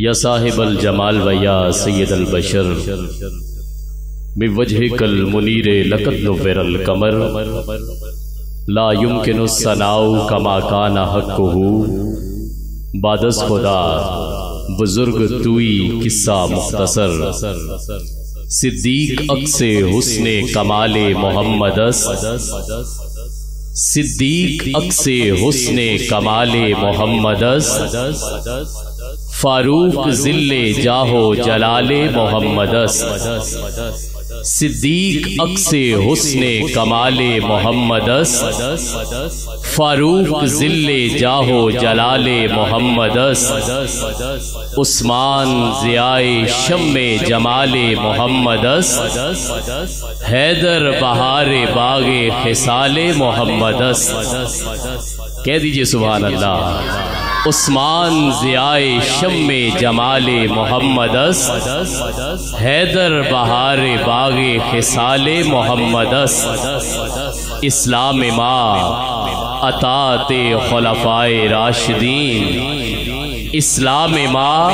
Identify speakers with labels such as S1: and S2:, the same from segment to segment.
S1: या साहिब अल जमाल व या सैयद अल बशर। बिवजह कल मुनीर लकत नुफरल कमर। ला युमकिन सनाउ कमा काना हक़्क़ुहु। बादस खुदा, बुज़ुर्ग तुई किस्सा मुख्तसर। सिद्दीक अक्से हुस्ने कमाले मोहम्मदस। सिद्दीक अक्से हुस्ने कमाले मोहम्मदस। फारूक ज़िले जाहो जलाले मोहम्मदस। सिद्दीक अक्से हुस्ने कमाले मोहम्मदस। फारूक जिल्ले जाहो जलाले मोहम्मदस। उस्मान जियाए शम्मे जमाले मोहम्मद हैदर बहारे बागे खिसाले मोहम्मदस। कह दीजिए सुबह अल्लाह। उस्मान जियाए शम्मे जमाले मोहम्मदस हैदर बहारे बागे खिसाले मोहम्मदस इस्लाम माँ, अताते खलफाए राशिदीन। इस्लाम माँ,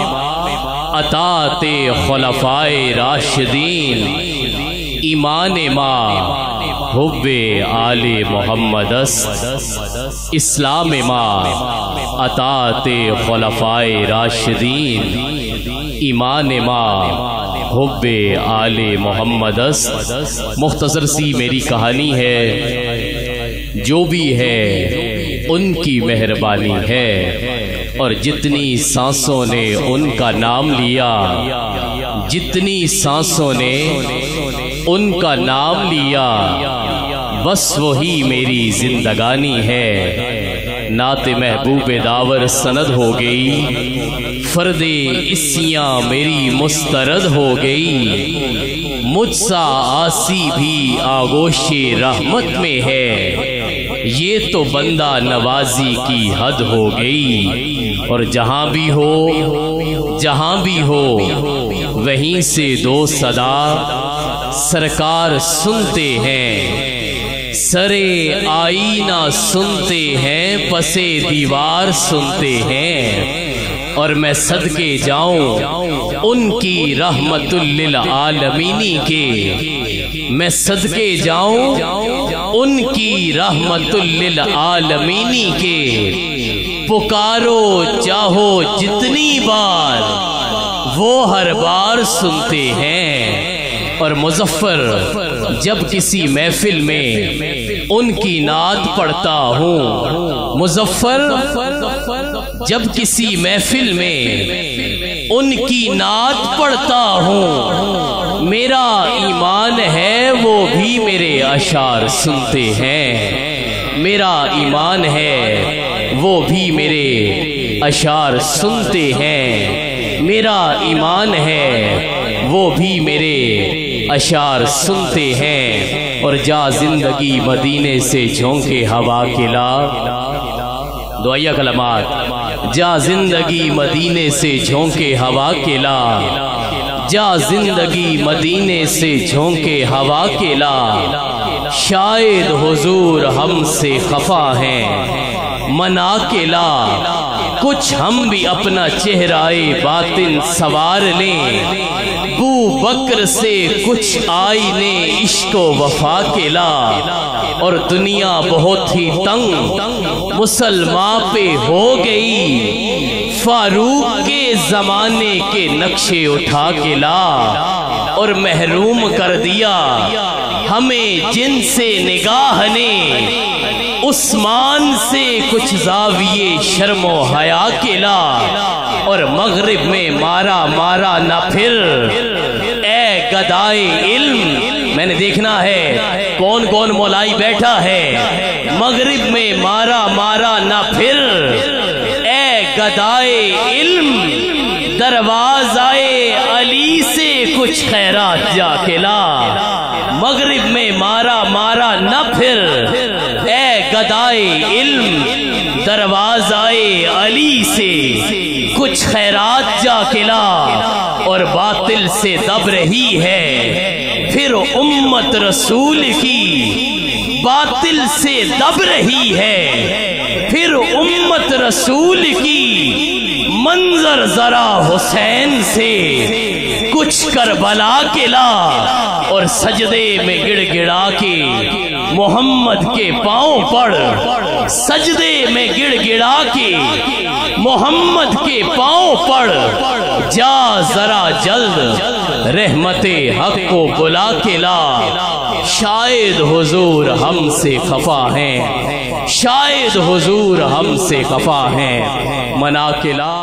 S1: अताते खलफाए राशिदीन। ईमान माँ हुब्बे आले मोहम्मदस इस्लाम माँ अताते खलफाए राशिदीन ईमान माँ हुब्बे आले मोहम्मदस मुख्तसर सी मेरी कहानी है, जो भी है, उनकी मेहरबानी है, और जितनी सांसों ने उनका नाम लिया, जितनी सांसों ने उनका नाम लिया बस वही मेरी जिंदगानी है। नाते महबूब दावर सनद हो गई। फर्दे इसियाँ मेरी मुस्तरद हो गई। मुझसा आसी भी आगोशे रहमत में है। ये तो बंदा नवाजी की हद हो गई। और जहाँ भी हो, जहाँ भी हो, वहीं से दो सदा सरकार सुनते हैं। सरे आईना सुनते हैं, पसे दीवार सुनते हैं, और मैं सदके जाऊँ, उनकी रहमतुल्लिल आलमीनी के। मैं सदके जाऊँ, उनकी रहमतुल्लिल आलमीनी के। पुकारो, चाहो जितनी बार, वो हर बार सुनते हैं। और मुजफ्फर, जब किसी महफिल में उनकी नात पढ़ता हूँ। मुजफ्फर, जब किसी महफिल में उनकी नात पढ़ता हूँ। मेरा ईमान है, वो भी मेरे अशार सुनते हैं। मेरा ईमान है, वो भी मेरे अशार सुनते हैं। मेरा ईमान है वो भी मेरे अशार सुनते हैं और जा ज़िंदगी मदीने से झोंके हवा के ला। दुआया कलमात, जा ज़िंदगी मदीने से झोंके हवा के ला। जा ज़िंदगी मदीने से झोंके हवा के ला। शायद हुजूर हमसे खफा हैं, मना के ला। कुछ हम भी अपना चेहराए बातिन सवार लें बू बकर से कुछ आई ने इश्को वफा के ला। और दुनिया बहुत ही तंग, मुसलमान पे हो गई। फारूक के जमाने के नक्शे उठा के ला। और महरूम कर दिया। हमें जिनसे निगाह ने, उस्मान से कुछ जाविये शर्मो हया के ला और मगरब में मारा मारा ना फिर। ए गदाए इल्म, मैंने देखना है कौन कौन मोलाई बैठा है। मगरब में मारा मारा ना फिर। ए गदाए इल्म, दरवाजाए अली से कुछ खैरात जा ला मगरिब में मारा मारा न फिर। ए गदाए इल्म, दरवाजाए अली से। कुछ खैरात जाके ला और बातिल से दब रही है। फिर उम्मत रसूल की बातिल से दब रही है। फिर उम्मत रसूल की मंजर जरा हुसैन से। कुछ कर बला के ला और सजदे में गिड़गिड़ा के। मोहम्मद के पाँव पड़, सजदे में गिड़गिड़ा के। मोहम्मद के पाँव पड़, जा जरा जल्द रहमते हक को बुला के ला। शायद हुजूर हमसे खफा हैं, शायद हुजूर हमसे खफा हैं। मना के ला